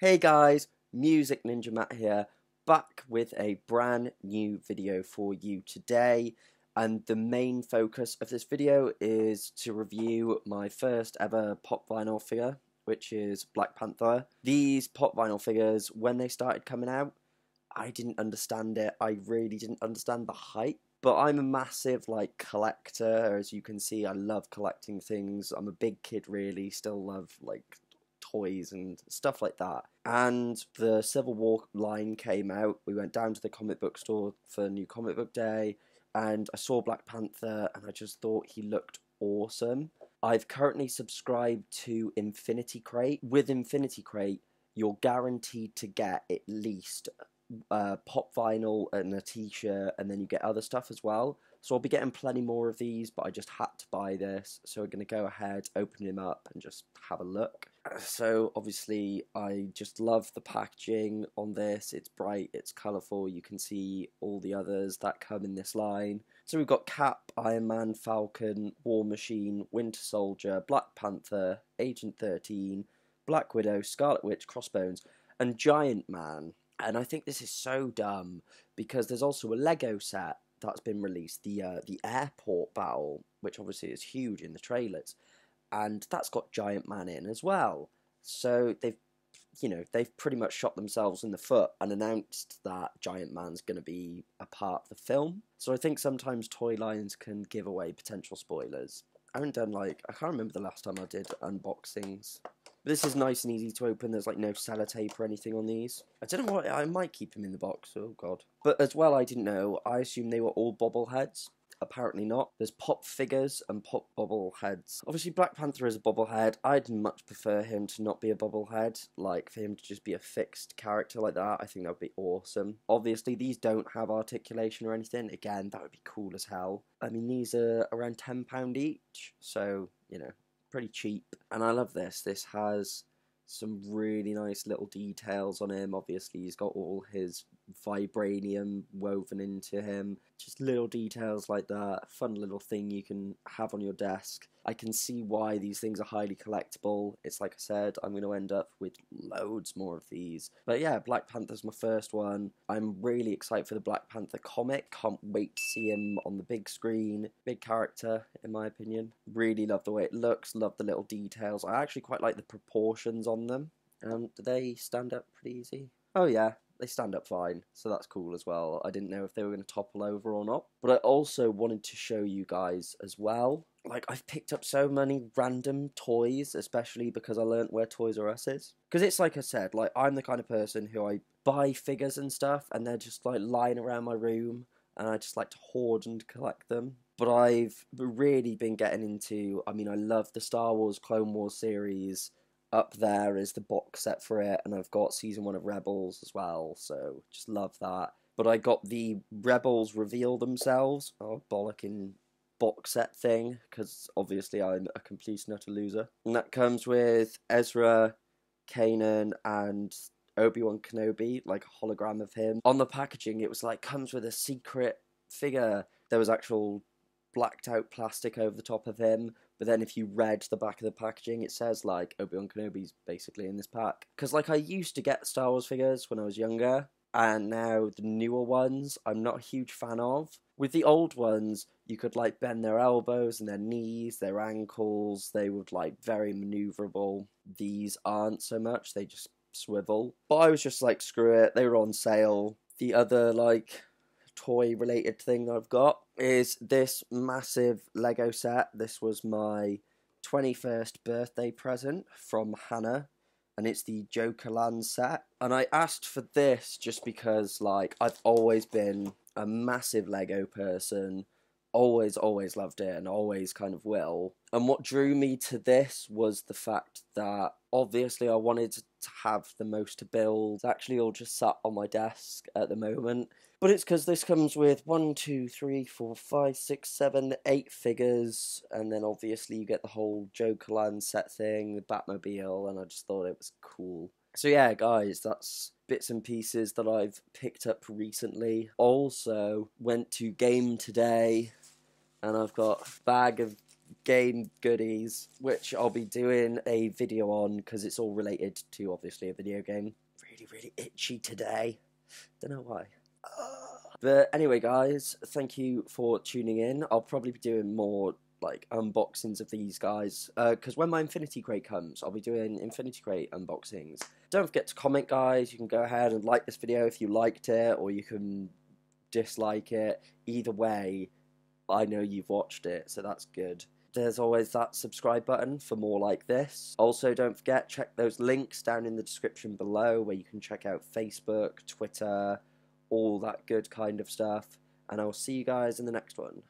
Hey guys, Music Ninja Mat here, back with a brand new video for you today. And the main focus of this video is to review my first ever pop vinyl figure, which is Black Panther. These pop vinyl figures, when they started coming out, I didn't understand it. I really didn't understand the hype. But I'm a massive like collector, as you can see. I love collecting things. I'm a big kid, really. Still love like toys and stuff like that. And the Civil War line came out. We went down to the comic book store for New Comic Book Day, and I saw Black Panther, and I just thought he looked awesome. I've currently subscribed to Infinity Crate. With Infinity Crate, you're guaranteed to get at least uh, pop vinyl and a t-shirt and then you get other stuff as well so I'll be getting plenty more of these but I just had to buy this. So we're going to go ahead open him up and just have a look. So obviously I just love the packaging on this. It's bright it's colourful. You can see all the others that come in this line. So we've got Cap, Iron Man, Falcon, War Machine, Winter Soldier, Black Panther, Agent 13, Black Widow, Scarlet Witch, Crossbones and Giant Man. And I think this is so dumb because there's also a Lego set that's been released, the uh, the airport battle, which obviously is huge in the trailers, and that's got Giant Man in as well. So they've you know they've pretty much shot themselves in the foot and announced that Giant Man's going to be a part of the film. So I think sometimes toy lines can give away potential spoilers. I haven't done like I can't remember the last time I did unboxings this is nice and easy to open. There's like no sellotape or anything on these. I don't know what I might keep them in the box. Oh god. But as well, I didn't know. I assumed they were all bobbleheads. Apparently not. There's pop figures and pop bobbleheads. Obviously, Black Panther is a bobblehead. I'd much prefer him to not be a bobblehead. Like, for him to just be a fixed character like that. I think that would be awesome. Obviously, these don't have articulation or anything. Again, that would be cool as hell. I mean, these are around £10 each. So, you know, pretty cheap. And I love this. This has some really nice little details on him. Obviously, he's got all his vibranium woven into him. Just little details like that. Fun little thing you can have on your desk. I can see why these things are highly collectible. It's like I said, I'm going to end up with loads more of these. But yeah, Black Panther's my first one. I'm really excited for the Black Panther comic. Can't wait to see him on the big screen. Big character, in my opinion. Really love the way it looks, love the little details. I actually quite like the proportions on them. Um, do they stand up pretty easy? Oh yeah, they stand up fine, so that's cool as well. I didn't know if they were going to topple over or not. But I also wanted to show you guys as well. Like, I've picked up so many random toys, especially because I learnt where Toys R Us is. Because it's like I said, like, I'm the kind of person who I buy figures and stuff, and they're just, like, lying around my room, and I just like to hoard and collect them. But I've really been getting into, I mean, I love the Star Wars Clone Wars series up there is the box set for it, and I've got season one of Rebels as well, so just love that. But I got the Rebels reveal themselves, oh bollocking box set thing, because obviously I'm a complete and loser. And that comes with Ezra, Kanan, and Obi Wan Kenobi, like a hologram of him. On the packaging, it was like comes with a secret figure. There was actual blacked out plastic over the top of him but then if you read the back of the packaging, it says like Obi-Wan Kenobi's basically in this pack. Because like I used to get Star Wars figures when I was younger, and now the newer ones I'm not a huge fan of. With the old ones, you could like bend their elbows and their knees, their ankles. They would like very maneuverable. These aren't so much. They just swivel. But I was just like, screw it. They were on sale. The other like toy related thing I've got is this massive Lego set. This was my 21st birthday present from Hannah and it's the Jokerland set. And I asked for this just because like I've always been a massive Lego person, always always loved it and always kind of will. And what drew me to this was the fact that obviously I wanted to have the most to build. It's actually all just sat on my desk at the moment. But it's because this comes with one, two, three, four, five, six, seven, eight figures, and then obviously you get the whole Jokerland set thing, the Batmobile, and I just thought it was cool. So yeah, guys, that's bits and pieces that I've picked up recently. Also, went to game today, and I've got a bag of game goodies, which I'll be doing a video on because it's all related to obviously a video game. Really, really itchy today. Don't know why. But anyway, guys, thank you for tuning in. I'll probably be doing more like unboxings of these guys because uh, when my Infinity Crate comes, I'll be doing Infinity Crate unboxings. Don't forget to comment, guys. You can go ahead and like this video if you liked it, or you can dislike it. Either way, I know you've watched it, so that's good. There's always that subscribe button for more like this. Also, don't forget, check those links down in the description below where you can check out Facebook, Twitter, all that good kind of stuff. And I will see you guys in the next one.